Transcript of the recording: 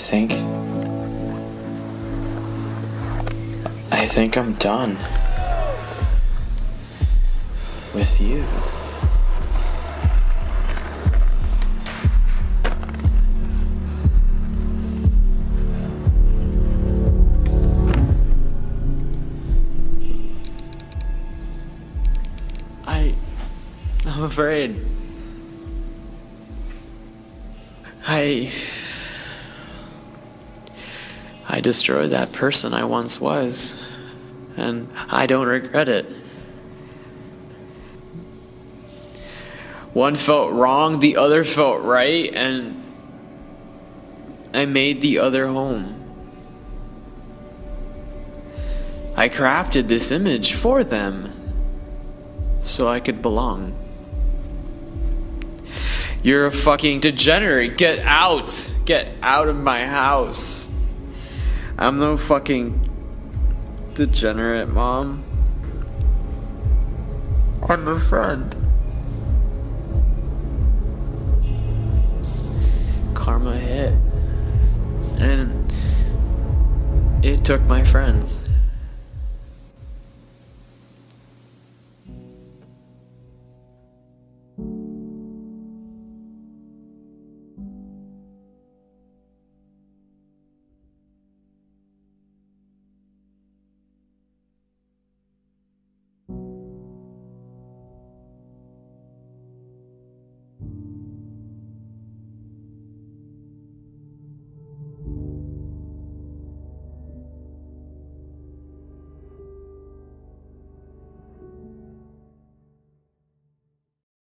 think. I think I'm done. With you. I. I'm afraid. I. I destroyed that person I once was. And I don't regret it. One felt wrong, the other felt right, and I made the other home. I crafted this image for them so I could belong. You're a fucking degenerate. Get out. Get out of my house. I'm no fucking degenerate, mom. I'm a friend. Karma hit. And it took my friends.